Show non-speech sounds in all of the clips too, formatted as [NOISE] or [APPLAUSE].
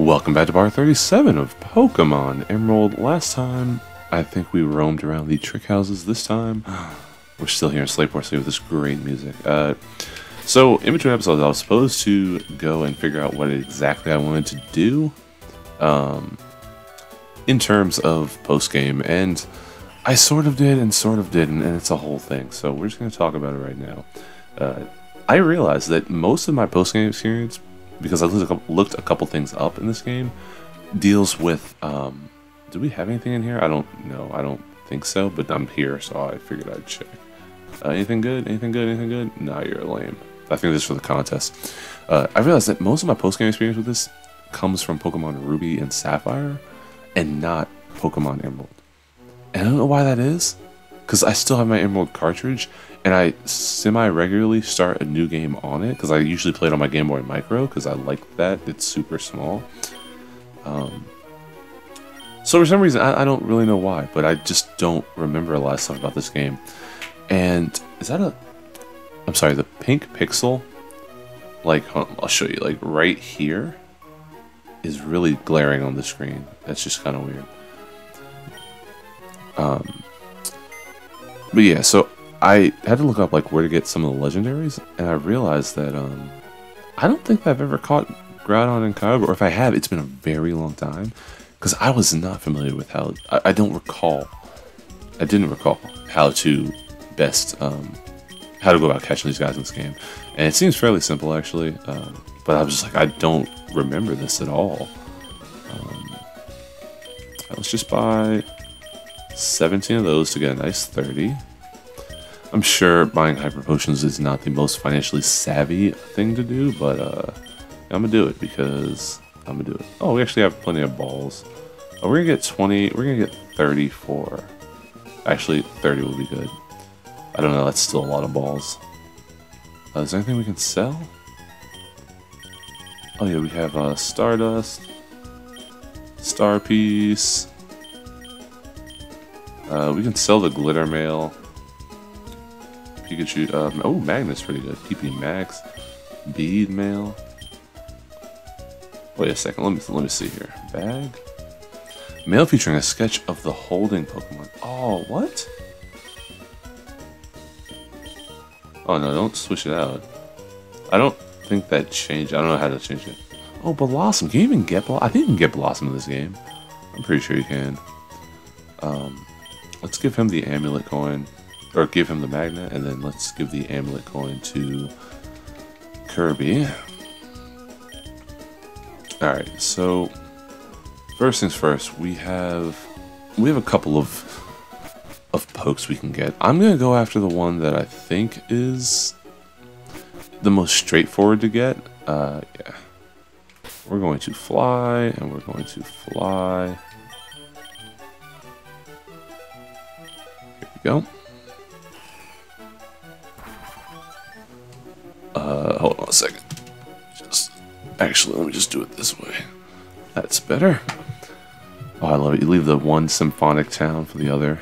Welcome back to Bar 37 of Pokemon Emerald. Last time, I think we roamed around the trick houses. This time, [SIGHS] we're still here in Slateport City with this great music. Uh, so, in between episodes, I was supposed to go and figure out what exactly I wanted to do um, in terms of post game, and I sort of did and sort of didn't, and it's a whole thing. So, we're just going to talk about it right now. Uh, I realized that most of my post game experience because I looked a couple things up in this game, deals with. Um, do we have anything in here? I don't know. I don't think so, but I'm here, so I figured I'd check. Uh, anything good? Anything good? Anything good? Nah, you're lame. I think this is for the contest. Uh, I realized that most of my post game experience with this comes from Pokemon Ruby and Sapphire, and not Pokemon Emerald. And I don't know why that is, because I still have my Emerald cartridge, and I semi regularly start a new game on it because I usually play it on my Game Boy Micro because I like that. It's super small. Um, so for some reason, I, I, don't really know why, but I just don't remember a lot of stuff about this game. And is that a? I'm sorry, the pink pixel. Like I'll show you. Like right here, is really glaring on the screen. That's just kind of weird. Um. But yeah, so I had to look up like where to get some of the legendaries, and I realized that um, I don't think I've ever caught Groudon and Kyogre, or if I have, it's been a very long time, because I was not familiar with how. I, I, don't recall. I didn't recall how to best um, how to go about catching these guys in this game, and it seems fairly simple actually. Um, but I was just like, I don't remember this at all. Um, let's just buy 17 of those to get a nice 30. I'm sure buying hyper potions is not the most financially savvy thing to do, but uh, I'm gonna do it because I'm gonna do it. Oh, we actually have plenty of balls. Oh, we're gonna get 20. We're gonna get 34. Actually, 30 will be good. I don't know. That's still a lot of balls. Uh, is there anything we can sell? Oh yeah, we have uh, Stardust, Star Piece. Uh, we can sell the Glitter Mail. Pikachu. Um, oh, Magnus pretty good. PP Max. Bead Mail. Wait a second. Let me let me see here. Bag. Mail featuring a sketch of the holding Pokemon. Oh, what? Oh no! Don't switch it out. I don't think that changed. I don't know how to change it. Oh, Blossom. Can you even get Blossom? I think you can get Blossom in this game. I'm pretty sure you can. Um, let's give him the amulet coin or give him the magnet, and then let's give the amulet coin to Kirby. Alright, so first things first, we have we have a couple of of pokes we can get. I'm gonna go after the one that I think is the most straightforward to get. Uh, yeah. We're going to fly, and we're going to fly. Go. Uh, hold on a second. Just actually, let me just do it this way. That's better. Oh, I love it. You leave the one symphonic town for the other.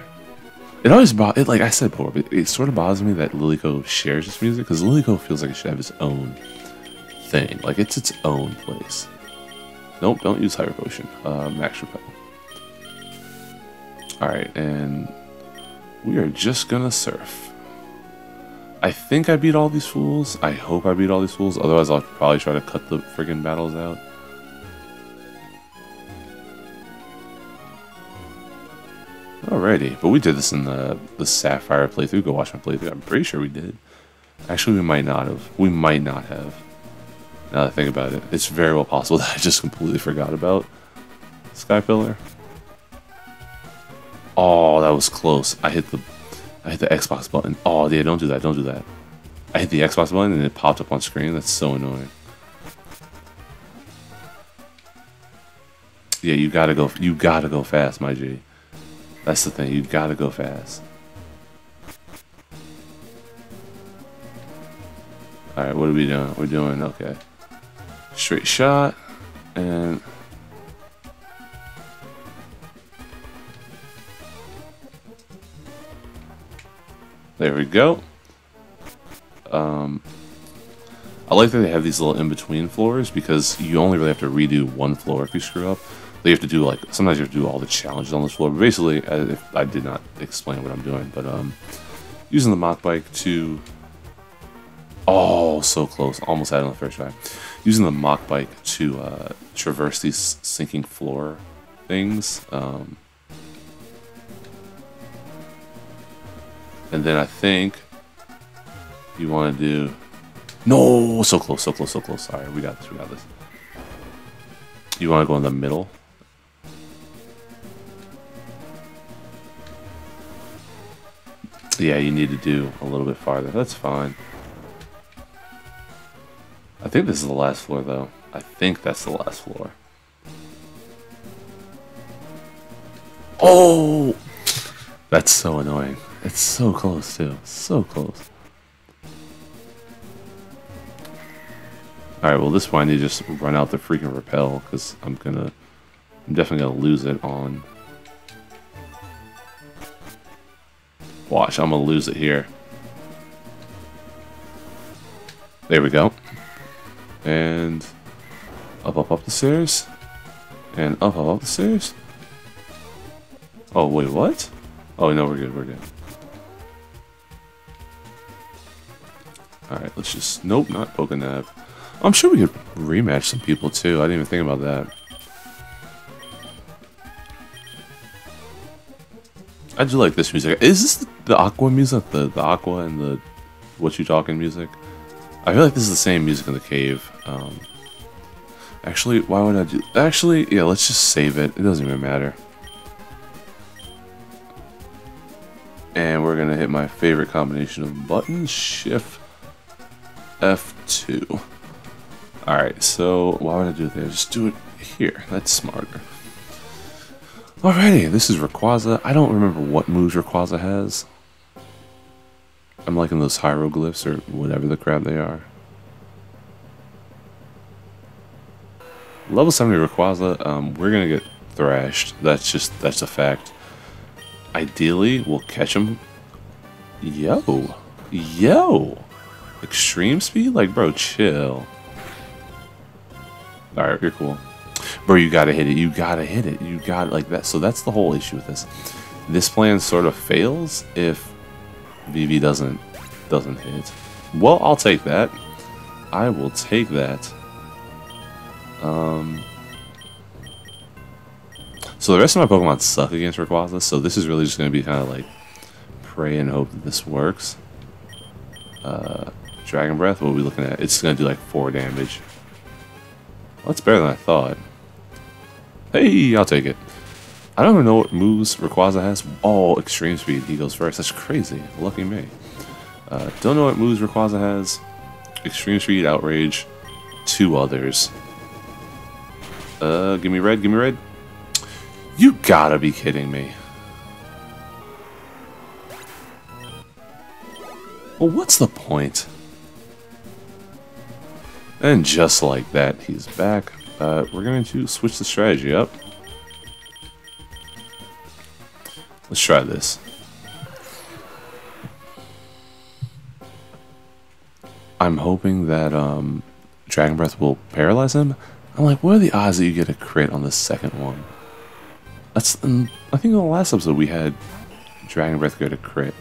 It always bothers, it, like I said before, it, it sort of bothers me that Lilycove shares this music because Lilycove feels like it should have its own thing. Like it's its own place. Nope, don't use Hyper Potion. Uh, Max Repel. Alright, and we are just gonna surf. I think I beat all these fools. I hope I beat all these fools. Otherwise, I'll probably try to cut the friggin' battles out. Alrighty, but we did this in the the Sapphire playthrough. Go watch my playthrough. I'm pretty sure we did. Actually, we might not have. We might not have. Now that I think about it, it's very well possible [LAUGHS] that I just completely forgot about Sky Pillar. Oh, that was close. I hit the I hit the Xbox button. Oh, yeah, don't do that. Don't do that. I hit the Xbox button and it popped up on screen. That's so annoying. Yeah, you gotta go. You gotta go fast, my G. That's the thing. You gotta go fast. All right, what are we doing? We're doing okay. Straight shot and. There we go. Um, I like that they have these little in-between floors because you only really have to redo one floor if you screw up. They have to do like sometimes you have to do all the challenges on this floor. But basically, I, I did not explain what I'm doing, but um, using the mock bike to oh so close, almost had it on the first try. Using the mock bike to uh, traverse these sinking floor things. Um, and then I think you want to do no so close, so close, so close. Sorry, we got this, we got this. You want to go in the middle Yeah, you need to do a little bit farther. That's fine. I think this is the last floor, though. I think that's the last floor. Oh! That's so annoying. It's so close, too. So close. Alright, well, this one I need to just run out the freaking repel, because I'm gonna... I'm definitely gonna lose it on Watch, I'm to lose it here. There we go. And up, up, up the stairs. And up, up, up the stairs. Oh, wait, what? Oh, no, we're good, we're good. Alright, let's just... Nope, not PokeNav. I'm sure we could rematch some people, too. I didn't even think about that. I do like this music. Is this the Aqua music? The the Aqua and the What You Talking music? I feel like this is the same music in the cave. Um, actually, why would I do... Actually, yeah, let's just save it. It doesn't even matter. And we're going to hit my favorite combination of buttons. Shift F2. Alright, so why would I do that? Just do it here. That's smarter. Alrighty, this is Rayquaza. I don't remember what moves Rayquaza has. I'm liking those hieroglyphs or whatever the crap they are. Level 70 Rayquaza, um, we're gonna get thrashed. That's just, that's a fact. Ideally, we'll catch him. Yo. Yo. Extreme speed? Like, bro, chill. Alright, you're cool. Bro, you gotta hit it. You gotta hit it. You got like that. So that's the whole issue with this. This plan sort of fails if Vivi doesn't doesn't hit. Well, I'll take that. I will take that. Um. So the rest of my Pokemon suck against Rayquaza, so this is really just going to be kind of like pray and hope that this works. Uh, Dragon Breath, what are we looking at? It's to do like 4 damage. Well, that's better than I thought. Hey, I'll take it. I don't even know what moves Rayquaza has. Oh, Extreme Speed. He goes first. That's crazy. Lucky me. Uh, don't know what moves Rayquaza has. Extreme Speed, Outrage. Two others. Uh, give me red, give me red. You gotta be kidding me. Well, what's the point? And just like that, he's back. Uh, we're going to switch the strategy up. Let's try this. I'm hoping that um, Dragon Breath will paralyze him. I'm like, what are the odds that you get a crit on the second one? That's, um, I think in the last episode we had Dragon Breath go to crit.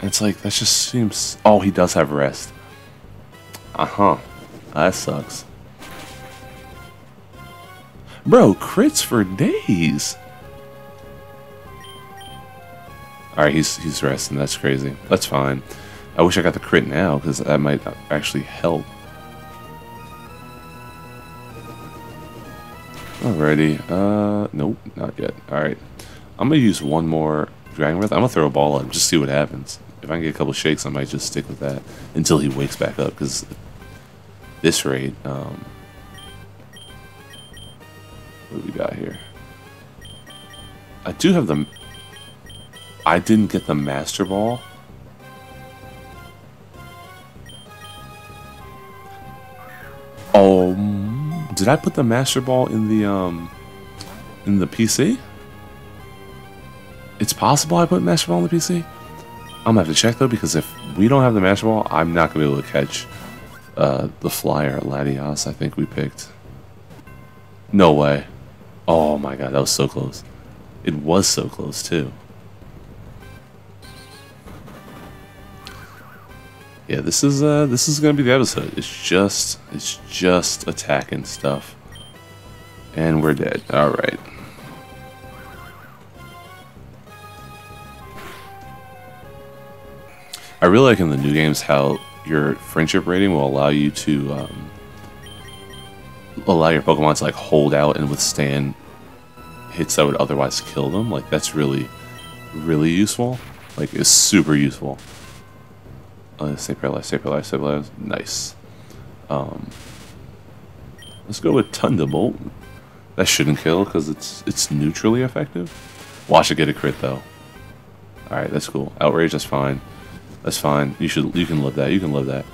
And it's like, that just seems... Oh, he does have rest. Uh-huh. That sucks. Bro, crits for days. Alright, he's he's resting. That's crazy. That's fine. I wish I got the crit now, because that might actually help. Alrighty. Uh, nope, not yet. Alright. I'm going to use one more Dragon Breath. I'm going to throw a ball at him, just see what happens. If I can get a couple shakes, I might just stick with that until he wakes back up, because this rate, um, what do we got here? I do have the... I didn't get the Master Ball. Oh, did I put the Master Ball in the, um, in the PC? It's possible I put Master Ball in the PC? I'm gonna have to check though, because if we don't have the Master Ball, I'm not gonna be able to catch Uh, the flyer, Latias, I think we picked. No way. Oh my god, that was so close. It was so close too. Yeah, this is uh this is gonna be the episode. It's just it's just attacking stuff. And we're dead. Alright. I really like in the new games how your friendship rating will allow you to um, allow your Pokemon to like hold out and withstand hits that would otherwise kill them. Like that's really, really useful. Like it's super useful. Uh, stay paralyzed, stay paralyzed, stay paralyzed. Nice. Um, let's go with Thunderbolt. That shouldn't kill because it's it's neutrally effective. Watch it get a crit though. All right, that's cool. Outrage, that's fine. That's fine. You should. You can live that. You can live that.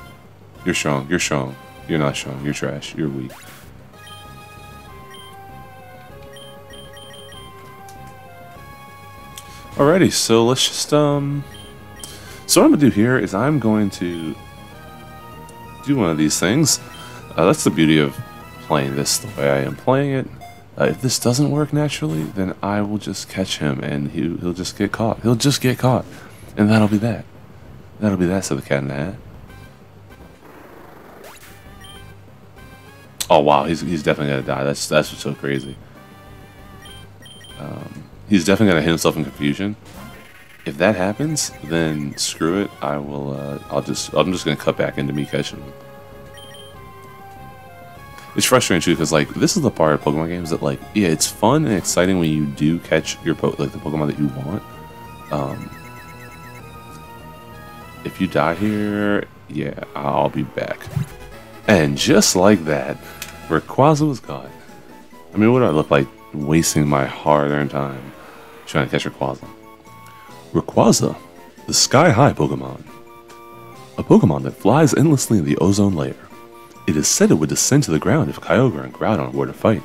You're strong. You're strong. You're not strong. You're trash. You're weak. Alrighty, so let's just um. So what I'm gonna do here is I'm going to do one of these things. Uh, that's the beauty of playing this the way I am playing it. Uh, if this doesn't work naturally, then I will just catch him and he, he'll just get caught. He'll just get caught. And that'll be that. That'll be that, said the cat in the hat. Oh wow, he's he's definitely gonna die. That's that's so crazy. Um, he's definitely gonna hit himself in confusion. If that happens, then screw it. I will. Uh, I'll just. I'm just gonna cut back into me catching him. It's frustrating too because like this is the part of Pokemon games that like yeah, it's fun and exciting when you do catch your po- like the Pokemon that you want. Um, if you die here, yeah, I'll be back. And just like that, Rayquaza was gone. I mean, what do I look like wasting my hard-earned time trying to catch Rayquaza? Rayquaza, the sky-high Pokemon. A Pokemon that flies endlessly in the ozone layer. It is said it would descend to the ground if Kyogre and Groudon were to fight.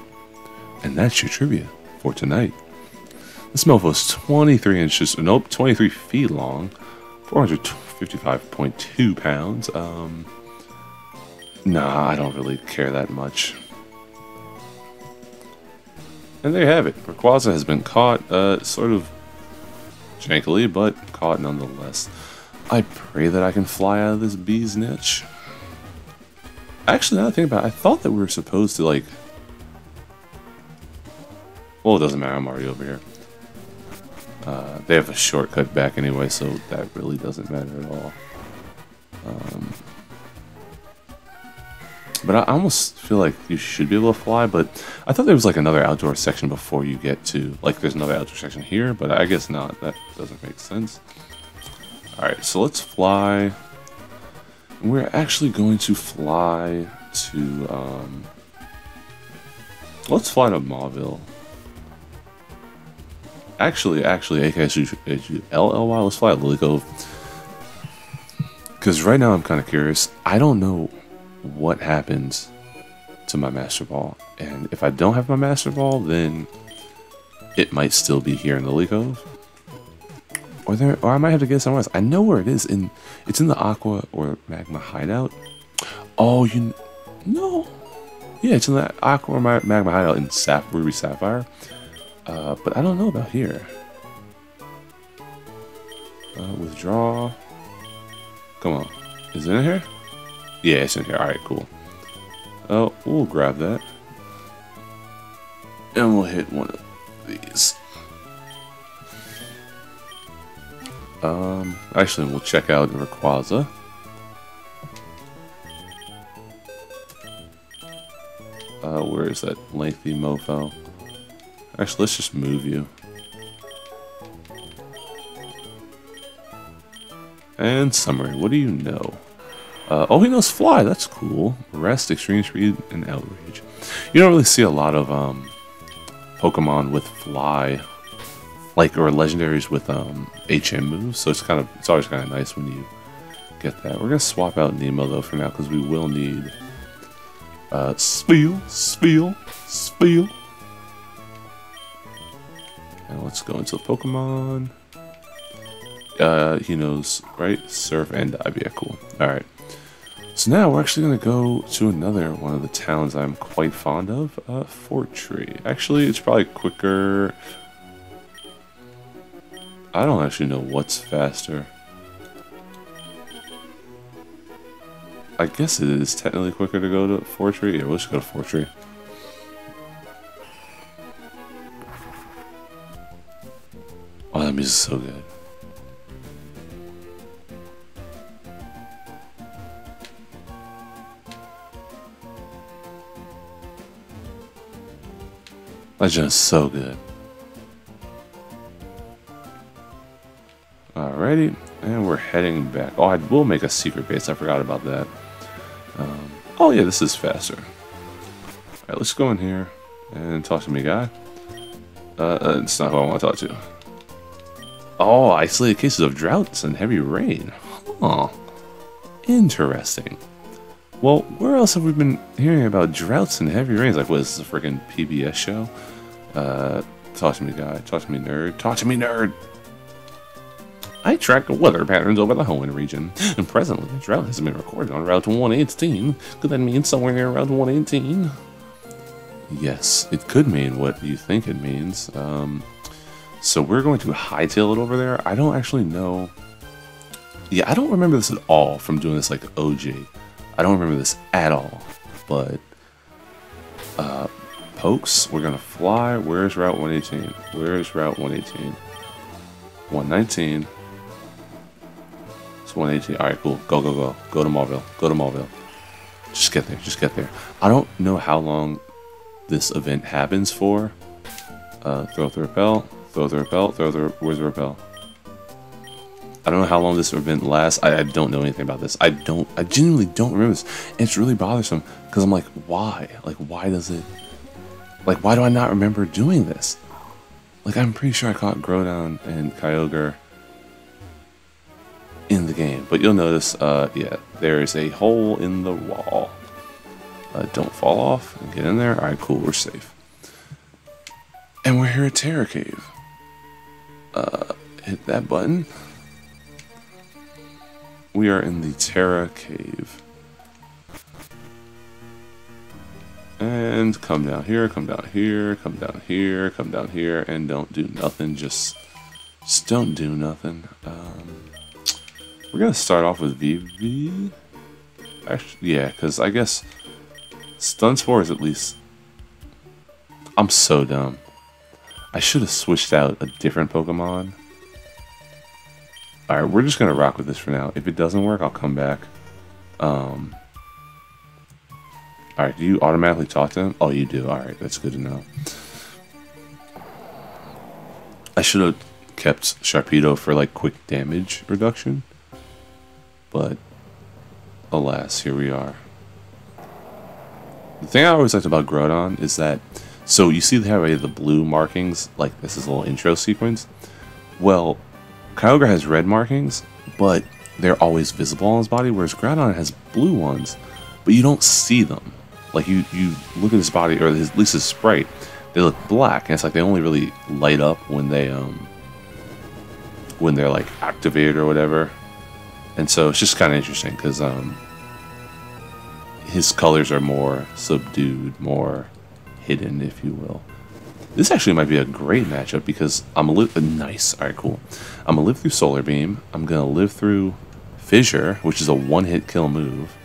And that's your trivia for tonight. This mofo is 23 inches, nope, 23 feet long, 400 55.2 pounds. Um, nah, I don't really care that much. And there you have it. Rayquaza has been caught, uh, sort of jankily, but caught nonetheless. I pray that I can fly out of this bee's niche. Actually, now I think about it, I thought that we were supposed to, like... Well, it doesn't matter, I'm already over here. Uh, they have a shortcut back anyway, so that really doesn't matter at all. Um, but I almost feel like you should be able to fly, but I thought there was like another outdoor section before you get to, like there's another outdoor section here, but I guess not. That doesn't make sense. Alright, so let's fly. We're actually going to fly to, um, let's fly to Mauville. Actually, actually, AKSU let's fly at Lily Cove. Because right now I'm kind of curious. I don't know what happens to my Master Ball. And if I don't have my Master Ball, then it might still be here in Lily Cove. Or there, or I might have to get somewhere else. I know where it is. In it's in the Aqua or Magma hideout. Oh, you no, yeah, it's in the Aqua or Magma hideout in Sap Ruby Sapphire. Uh, but I don't know about here. Uh, withdraw. Come on. Is it in here? Yeah, it's in here. Alright, cool. Oh, we'll grab that. And we'll hit one of these. Um, actually, we'll check out Rayquaza. Uh, where is that lengthy mofo? Actually, let's just move you. And summary, what do you know? Uh, oh, he knows fly, that's cool. Rest, extreme speed, and outrage. You don't really see a lot of um, Pokemon with fly, like, or legendaries with um, HM moves, so it's kind of, it's always kind of nice when you get that. We're going to swap out Nemo, though, for now, because we will need uh, Spheal, Spheal, Spheal. Let's go into Pokemon. Uh, he knows, right? Surf and dive. Yeah, cool. Alright. So now we're actually going to go to another one of the towns I'm quite fond of, uh, Fortree. Actually, it's probably quicker. I don't actually know what's faster. I guess it is technically quicker to go to Fortree. Yeah, we'll just go to Fortree. That music's so good. Legend is so good. Alrighty, and we're heading back. Oh, I will make a secret base. I forgot about that. Um, oh yeah, this is faster. Alright, let's go in here and talk to me, guy. Uh, uh, it's not who I want to talk to. Oh, isolated cases of droughts and heavy rain. Huh. Interesting. Well, where else have we been hearing about droughts and heavy rains? Like, what is this, a freaking PBS show? Uh, talk to me, guy. Talk to me, nerd. Talk to me, nerd. I track weather patterns over the Hoenn region, and presently a drought has been recorded on Route 118. Could that mean somewhere near Route 118? Yes, it could mean what you think it means. Um, so we're going to hightail it over there. I don't actually know. Yeah, I don't remember this at all from doing this like OG. I don't remember this at all. But uh, pokes, we're gonna fly. Where's Route 118? Where's Route 118? 119. It's 118. All right, cool. Go, go, go. Go to Mauville. Go to Mauville. Just get there. Just get there. I don't know how long this event happens for. Uh, throw the repel. Throw the repel. Throw the. Where's the repel? I don't know how long this event lasts. I, I, don't know anything about this. I don't. I genuinely don't remember this. And it's really bothersome because I'm like, why? Like, why does it? Like, why do I not remember doing this? Like, I'm pretty sure I caught Groudon and Kyogre in the game, but you'll notice, uh, yeah, there is a hole in the wall. Uh, don't fall off and get in there. All right, cool. We're safe. And we're here at Terra Cave. Uh, hit that button we are in the Terra Cave. And come down here, come down here, come down here, come down here, and don't do nothing. Just, just don't do nothing. Um, we're going to start off with Vivi. Actually, yeah, because I guess Stun Spore is at least... I'm so dumb. I should have switched out a different Pokemon. Alright, we're just going to rock with this for now. If it doesn't work, I'll come back. Um, Alright, do you automatically talk to him? Oh, you do. Alright, that's good to know. I should have kept Sharpedo for, like, quick damage reduction. But, alas, here we are. The thing I always liked about Groudon is that, so you see how the blue markings, like this is a little intro sequence? Well, Kyogre has red markings, but they're always visible on his body, whereas Groudon has blue ones, but you don't see them. Like you, you look at his body, or his, at least his sprite, they look black, and it's like they only really light up when they um when they're like activated or whatever. And so it's just kind of interesting because um his colors are more subdued, more hidden, if you will. This actually might be a great matchup because I'm gonna live. Nice. All right, cool. I'm gonna live through Solar Beam. I'm gonna live through Fissure, which is a one-hit kill move.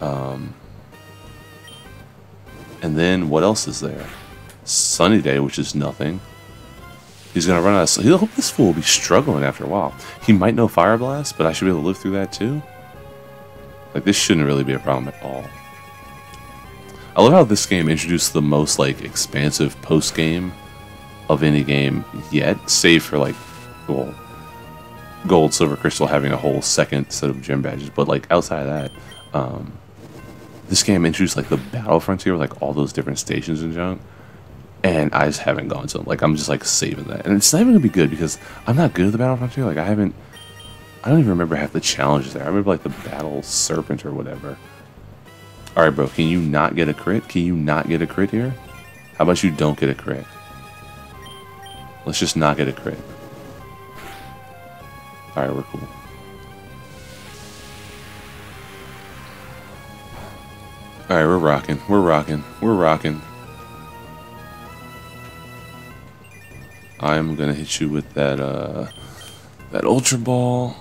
Um, and then what else is there? Sunny Day, which is nothing. He's gonna run out. Of, he'll hope this fool will be struggling after a while. He might know Fire Blast, but I should be able to live through that too. Like this shouldn't really be a problem at all. I love how this game introduced the most like expansive post game of any game yet, save for like well, gold, silver, crystal having a whole second set of gem badges. But like outside of that, um, this game introduced like the battle frontier with like all those different stations and junk. And I just haven't gone to them. Like I'm just like saving that, and it's not even gonna be good because I'm not good at the battle frontier. Like I haven't, I don't even remember half the challenges there. I remember like the battle serpent or whatever. Alright, bro, can you not get a crit? Can you not get a crit here? How about you don't get a crit? Let's just not get a crit. Alright, we're cool. Alright, we're rocking. We're rocking. We're rocking. I'm gonna hit you with that, uh, that Ultra Ball.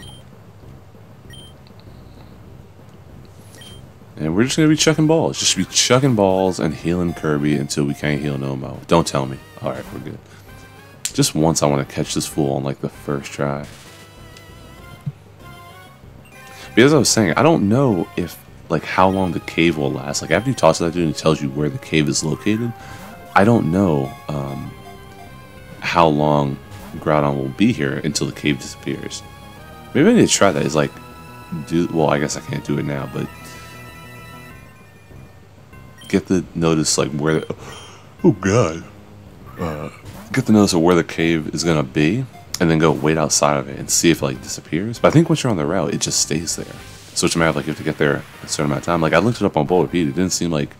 And we're just gonna be chucking balls. Just be chucking balls and healing Kirby until we can't heal no more. Don't tell me. Alright, we're good. Just once I want to catch this fool on like the first try. Because I was saying, I don't know if like how long the cave will last. Like after you talk to that dude and he tells you where the cave is located, I don't know um, how long Groudon will be here until the cave disappears. Maybe I need to try that. Is like, do well. I guess I can't do it now, but get the notice like where. The, oh God. Uh, get the notice of where the cave is gonna be, and then go wait outside of it and see if it like disappears. But I think once you're on the route, it just stays there. So it's a matter of like you have to get there a certain amount of time. Like I looked it up on Bulbapedia, it didn't seem like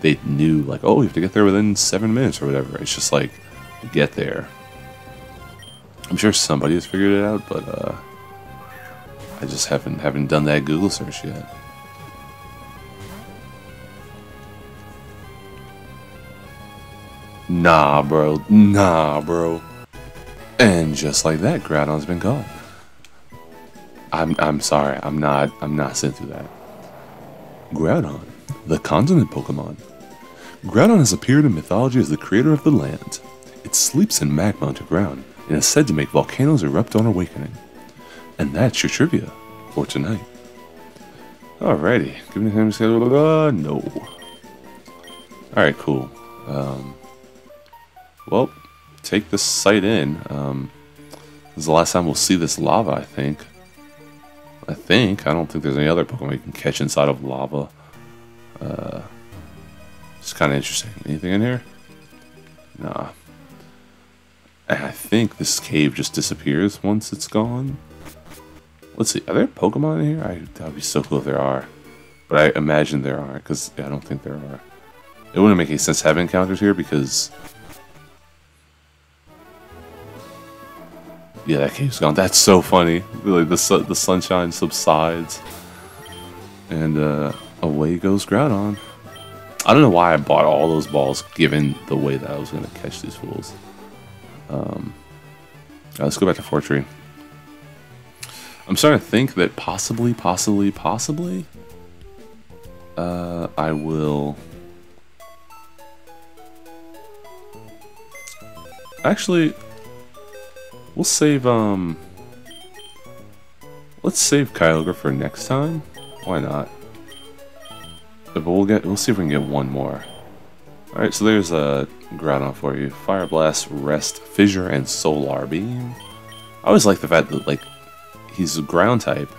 they knew like oh you have to get there within seven minutes or whatever. It's just like get there. I'm sure somebody has figured it out, but uh, I just haven't haven't done that Google search yet. Nah, bro. Nah, bro. And just like that, Groudon's been gone. I'm I'm sorry. I'm not I'm not sent through that. Groudon, the continent Pokemon. Groudon has appeared in mythology as the creator of the land. It sleeps in magma underground and is said to make volcanoes erupt on awakening. And that's your trivia for tonight. Alrighty, give me the time schedule. Uh, no. Alright, cool. Um, well, take this site in. Um, this is the last time we'll see this lava, I think. I think. I don't think there's any other Pokemon you can catch inside of lava. Uh, it's kind of interesting. Anything in here? Nah. I think this cave just disappears once it's gone. Let's see. Are there Pokemon in here? That would be so cool if there are. But I imagine there aren't, because I don't think there are. It wouldn't make any sense having encounters here because Yeah, that cave's gone. That's so funny. Like the su the sunshine subsides, and uh, away goes Groudon. I don't know why I bought all those balls, given the way that I was to catch these fools. Um, right, let's go back to Fortree. I'm starting to think that possibly, possibly, possibly, uh, I will. Actually, We'll save, um... Let's save Kyogre for next time. Why not? But we'll get, we'll see if we can get one more. Alright, so there's a Groudon for you. Fire Blast, Rest, Fissure, and Solar Beam. I always like the fact that, like, he's a ground type.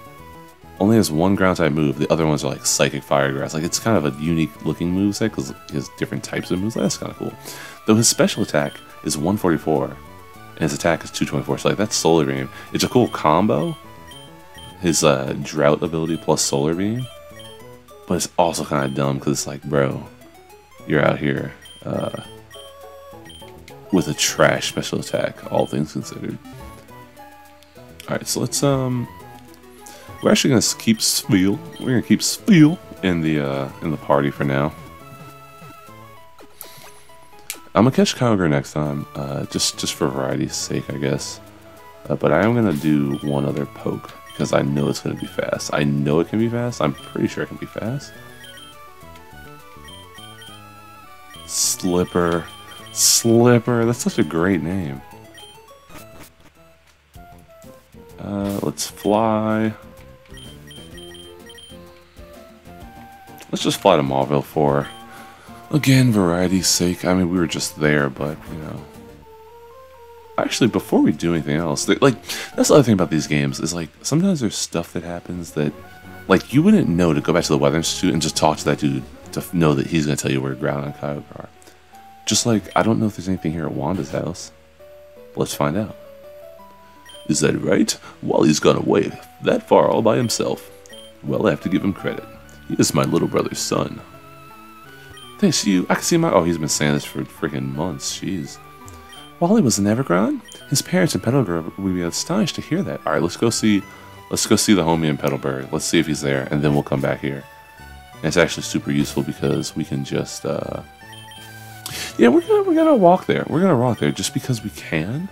Only has one ground type move. The other ones are like Psychic Fire Grass. Like, it's kind of a unique looking move set because he has different types of moves. That's kind of cool. Though his special attack is 144 and his attack is 224. So like that's Solar Beam. It's a cool combo. His uh, Drought ability plus Solar Beam, but it's also kind of dumb because it's like, bro, you're out here uh, with a trash special attack. All things considered. All right, so let's um, we're actually gonna keep Spheal. We're gonna keep Spheal in the uh, in the party for now. I'm gonna catch Kyogre next time, uh, just just for variety's sake, I guess. Uh, but I am gonna do one other poke because I know it's gonna be fast. I know it can be fast. I'm pretty sure it can be fast. Slipper, Slipper. That's such a great name. Uh, let's fly. Let's just fly to Mauville for Again, variety's sake. I mean, we were just there, but, you know. Actually, before we do anything else, like, that's the other thing about these games, is like, sometimes there's stuff that happens that, like, you wouldn't know to go back to the Weather Institute and just talk to that dude to know that he's going to tell you where Groudon and Kyogre are. Just like, I don't know if there's anything here at Wanda's house. Let's find out. Is that right? Wally's gone away that far all by himself. Well, I have to give him credit. He is my little brother's son. Thanks to you, I can see my. Oh, he's been saying this for freaking months. Jeez. Wally was in Evergrande. His parents in Petalburg would be astonished to hear that. All right, let's go see. Let's go see the homie in Petalburg. Let's see if he's there, and then we'll come back here. And it's actually super useful because we can just, uh, yeah, we're gonna we're gonna walk there. We're gonna walk there just because we can,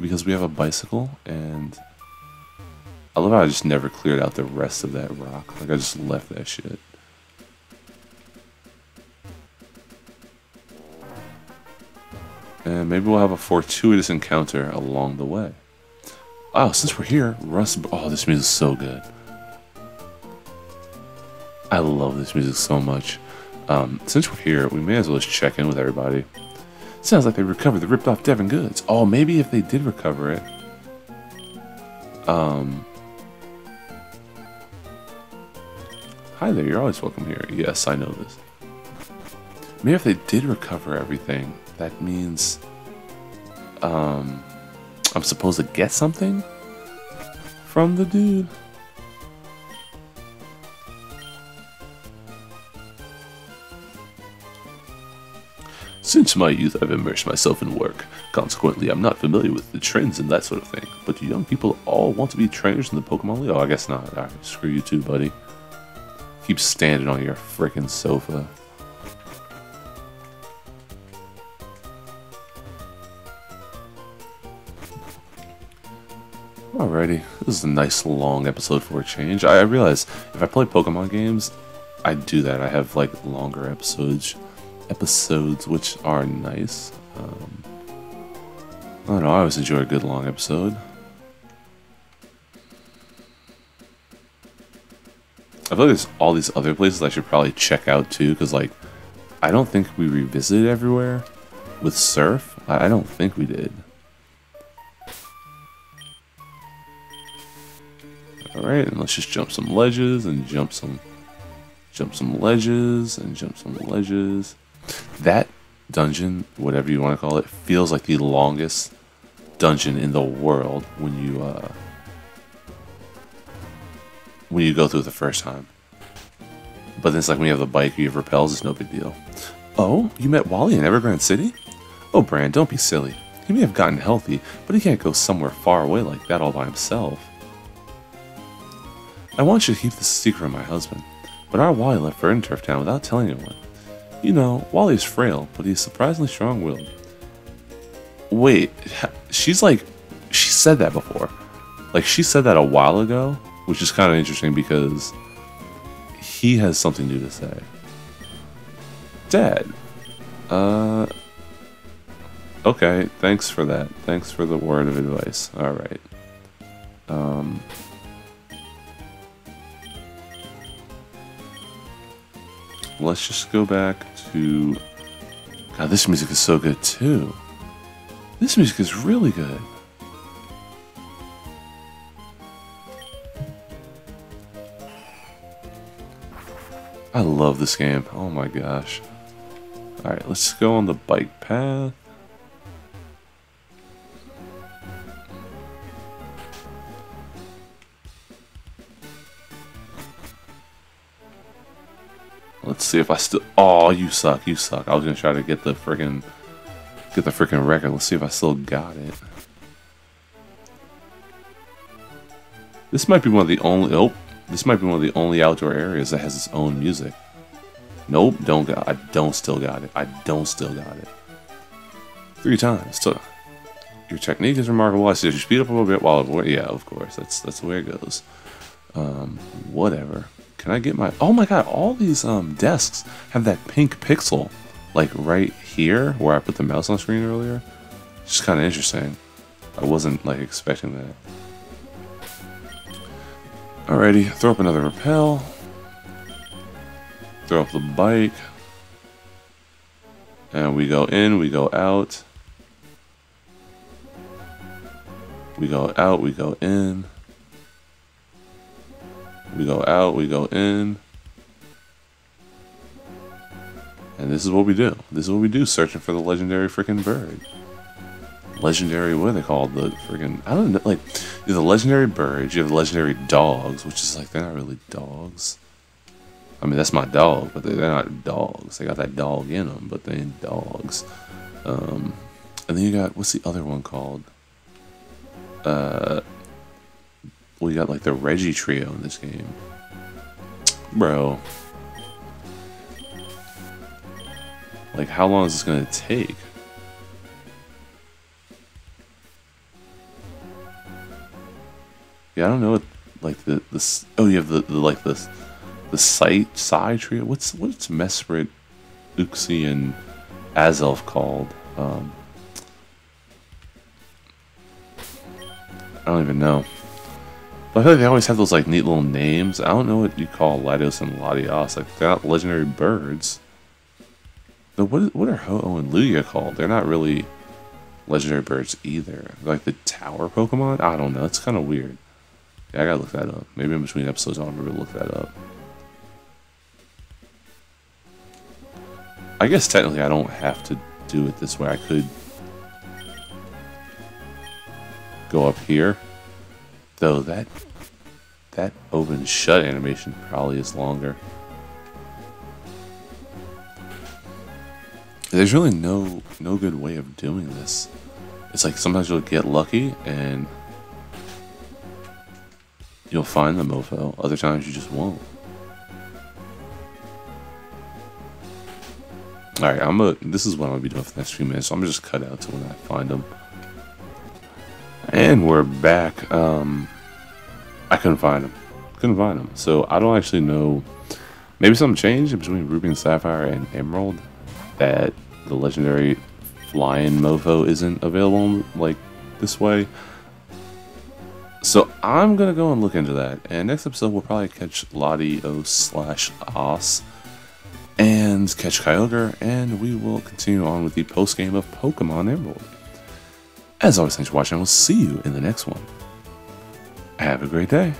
because we have a bicycle, and I love how I just never cleared out the rest of that rock. Like I just left that shit. And maybe we'll have a fortuitous encounter along the way. Oh, since we're here, Russ. Oh, this music is so good. I love this music so much. Um, since we're here, we may as well just check in with everybody. Sounds like they recovered the ripped off Devon goods. Oh, maybe if they did recover it. Um. Hi there, you're always welcome here. Yes, I know this. Maybe if they did recover everything, that means. Um. I'm supposed to get something from the dude. Since my youth, I've immersed myself in work. Consequently, I'm not familiar with the trends and that sort of thing. But young people all want to be trainers in the Pokemon League? Oh, I guess not. Alright, screw you too, buddy. Keep standing on your frickin' sofa. Alrighty, this is a nice long episode for a change. I, realize if I play Pokemon games, I do that. I have like longer episodes, episodes which are nice. Um, I don't know. I always enjoy a good long episode. I feel like there's all these other places I should probably check out too, because like I don't think we revisited everywhere with Surf. I, I don't think we did. Alright, and let's just jump some ledges and jump some jump some ledges and jump some ledges. That dungeon, whatever you want to call it, feels like the longest dungeon in the world when you uh when you go through it the first time. But then it's like when you have the bike you have repels, it's no big deal. Oh, you met Wally in Evergrande City? Oh, Brand, don't be silly. He may have gotten healthy, but he can't go somewhere far away like that all by himself. I want you to keep this secret from my husband, but our Wally left Verdanturf Town without telling anyone. You know, Wally is frail, but he's surprisingly strong-willed. Wait, [LAUGHS] she's like, she said that before. Like, she said that a while ago, which is kind of interesting because he has something new to say. Dad, uh, okay, thanks for that. Thanks for the word of advice. All right. Um, let's just go back to. God, this music is so good too. This music is really good. I love this game. Oh my gosh. Alright, let's go on the bike path. See if I still. Oh, you suck. You suck. I was gonna try to get the freaking get the freaking record. Let's see if I still got it. This might be one of the only. Oh, this might be one of the only outdoor areas that has its own music. Nope, don't got. I don't still got it. I don't still got it. Three times. So, your technique is remarkable. I suggest you speed up a little bit while avoiding. Yeah, of course. That's that's the way it goes. Um, whatever. Can I get my... Oh my god, all these um, desks have that pink pixel, like right here, where I put the mouse on the screen earlier. It's just kind of interesting. I wasn't like expecting that. Alrighty, throw up another repel. Throw up the bike. And we go in, we go out. We go out, we go in. We go out, we go in. And this is what we do. This is what we do, searching for the legendary freaking bird. Legendary, what are they called? The freaking, I don't know, like, you the legendary birds, you have the legendary dogs, which is like, they're not really dogs. I mean, that's my dog, but they're not dogs. They got that dog in them, but they ain't dogs. Um, and then you got, what's the other one called? Uh, we got like the Regi trio in this game. Bro. Like, how long is this gonna take? Yeah, I don't know what, like, the, the oh, you have the, the like, the, the site, Psy trio? What's, what's Mesprit, Uxie, and Azelf called? Um, I don't even know. But I feel like they always have those like neat little names. I don't know what you call Latias and Latios. Like they're not legendary birds. But what what are Ho-Oh and Lugia called? They're not really legendary birds either. Like the tower Pokemon? I don't know. It's kind of weird. Yeah, I gotta look that up. Maybe in between episodes I'll remember to look that up. I guess technically I don't have to do it this way. I could go up here. Though that that open shut animation probably is longer. There's really no no good way of doing this. It's like sometimes you'll get lucky and you'll find the mofo. Other times you just won't. Alright, I'm a this is what I'm gonna be doing for the next few minutes, so I'm gonna just cut out to when I find them. And we're back. Um, I couldn't find him. Couldn't find him. So I don't actually know. Maybe something changed between Ruby and Sapphire and Emerald that the legendary flying mofo isn't available like this way. So I'm gonna go and look into that. And next episode we'll probably catch Latios slash Os and catch Kyogre, and we will continue on with the post game of Pokemon Emerald. As always, thanks for watching. We'll see you in the next one. Have a great day.